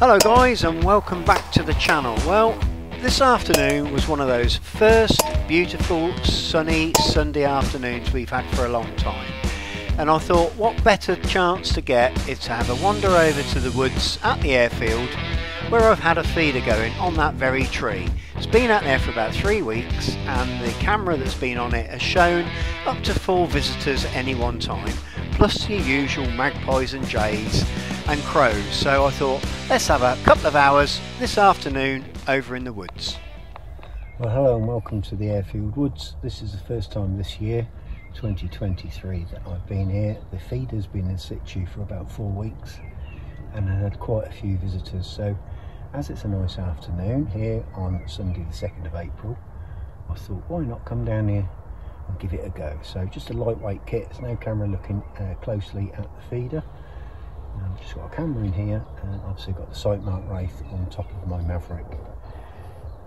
Hello guys and welcome back to the channel. Well, this afternoon was one of those first beautiful sunny Sunday afternoons we've had for a long time. And I thought what better chance to get is to have a wander over to the woods at the airfield where I've had a feeder going on that very tree. It's been out there for about three weeks and the camera that's been on it has shown up to four visitors any one time plus the usual magpies and jays and crows so I thought let's have a couple of hours this afternoon over in the woods. Well hello and welcome to the Airfield Woods. This is the first time this year 2023 that I've been here. The feeder's been in situ for about four weeks and I had quite a few visitors so as it's a nice afternoon here on Sunday the 2nd of April I thought why not come down here and give it a go so just a lightweight kit there's no camera looking uh, closely at the feeder I've just got a camera in here and obviously got the Sightmark Wraith on top of my Maverick.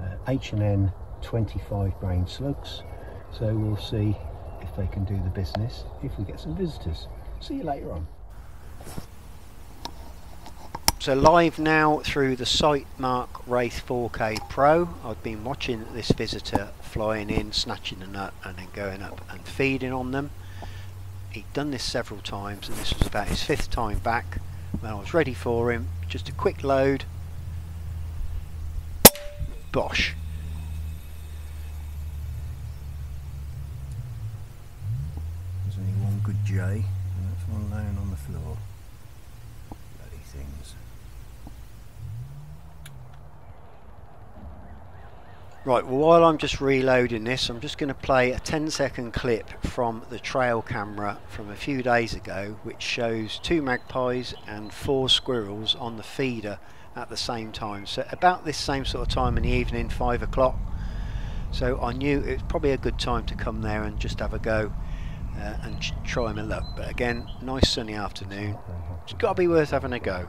Uh, H&N 25 grain slugs so we'll see if they can do the business if we get some visitors. See you later on. So live now through the Sightmark Wraith 4K Pro. I've been watching this visitor flying in, snatching a nut and then going up and feeding on them he'd done this several times and this about his fifth time back when I was ready for him. Just a quick load. Bosh there's only one good jay and that's one laying on the floor bloody things Right, well while I'm just reloading this, I'm just going to play a 10 second clip from the trail camera from a few days ago which shows two magpies and four squirrels on the feeder at the same time. So about this same sort of time in the evening, 5 o'clock. So I knew it was probably a good time to come there and just have a go uh, and try my luck. But again, nice sunny afternoon. It's got to be worth having a go.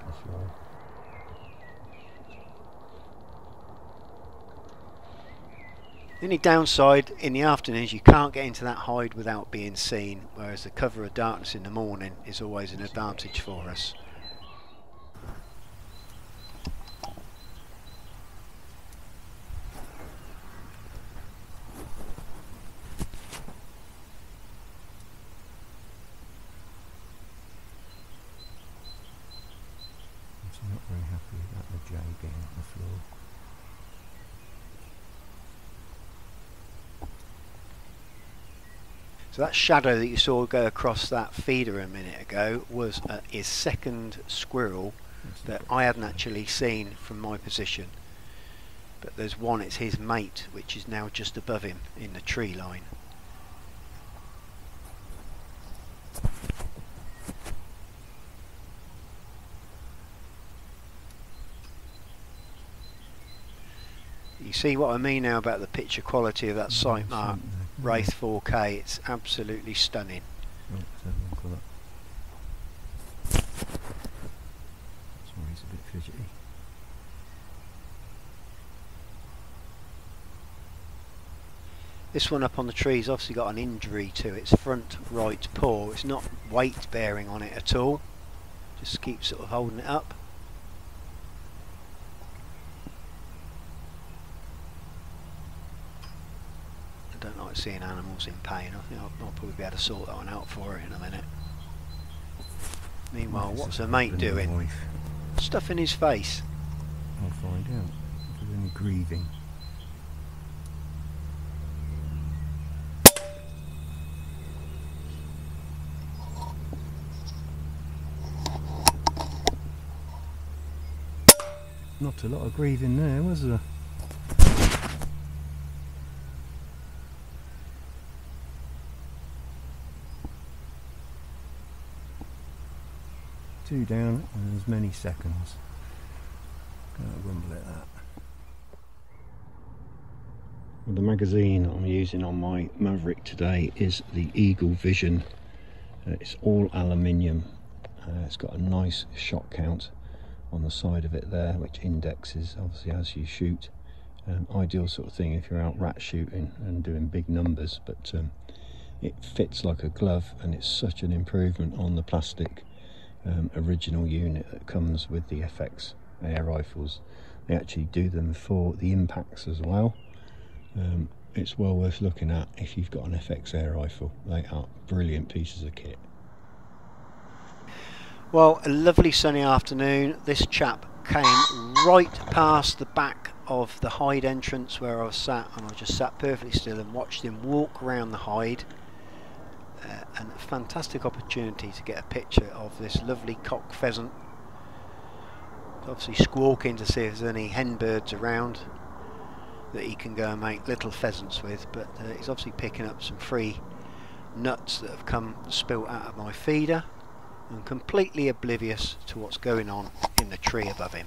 The only downside in the afternoon is you can't get into that hide without being seen, whereas the cover of darkness in the morning is always an advantage for us. not very happy about the jay being on the floor. So that shadow that you saw go across that feeder a minute ago was uh, his second squirrel that I hadn't actually seen from my position. But there's one, it's his mate, which is now just above him in the tree line. You see what I mean now about the picture quality of that Sightmark Wraith 4K. It's absolutely stunning. This one up on the tree's obviously got an injury to its front right paw. It's not weight bearing on it at all. Just keeps sort of holding it up. Like seeing animals in pain. I think I'll, I'll, probably be able to sort that one out for it in a minute. Meanwhile, what's her mate doing? Stuff in his face. I'll find out. If there's any grieving. Not a lot of grieving there, was there? Two down in as many seconds. Gonna rumble at that. Well, the magazine I'm using on my Maverick today is the Eagle Vision. Uh, it's all aluminium. Uh, it's got a nice shot count on the side of it there, which indexes obviously as you shoot. Um, ideal sort of thing if you're out rat shooting and doing big numbers, but um, it fits like a glove and it's such an improvement on the plastic um, original unit that comes with the FX air rifles. They actually do them for the impacts as well. Um, it's well worth looking at if you've got an FX air rifle. They are brilliant pieces of kit. Well, a lovely sunny afternoon. This chap came right past the back of the hide entrance where I was sat and I just sat perfectly still and watched him walk around the hide and a fantastic opportunity to get a picture of this lovely cock pheasant obviously squawking to see if there's any hen birds around that he can go and make little pheasants with but uh, he's obviously picking up some free nuts that have come spilt out of my feeder and completely oblivious to what's going on in the tree above him.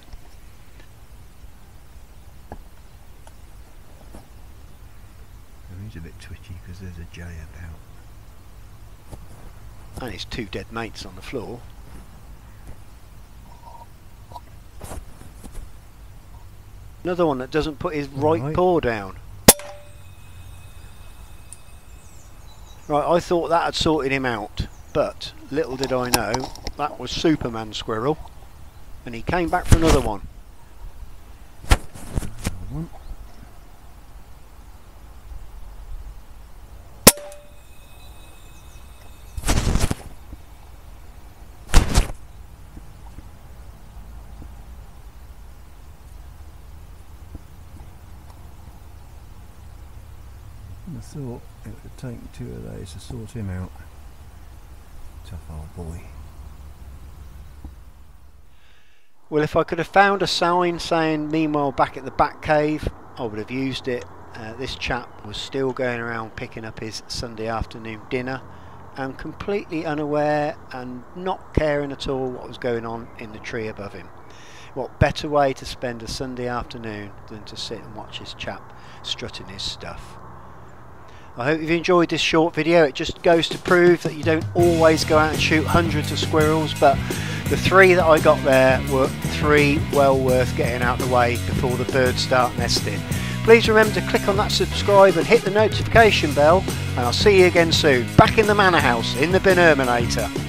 He's a bit twitchy because there's a jay about. And his two dead mates on the floor. Another one that doesn't put his right, right. paw down. Right, I thought that had sorted him out, but little did I know, that was Superman Squirrel, and he came back for another one. I thought it would take two of those to sort him out. Tough old boy. Well, if I could have found a sign saying meanwhile back at the Batcave, I would have used it. Uh, this chap was still going around picking up his Sunday afternoon dinner and completely unaware and not caring at all what was going on in the tree above him. What better way to spend a Sunday afternoon than to sit and watch this chap strutting his stuff? I hope you've enjoyed this short video. It just goes to prove that you don't always go out and shoot hundreds of squirrels, but the three that I got there were three well worth getting out of the way before the birds start nesting. Please remember to click on that subscribe and hit the notification bell, and I'll see you again soon. Back in the Manor House in the Binurminator.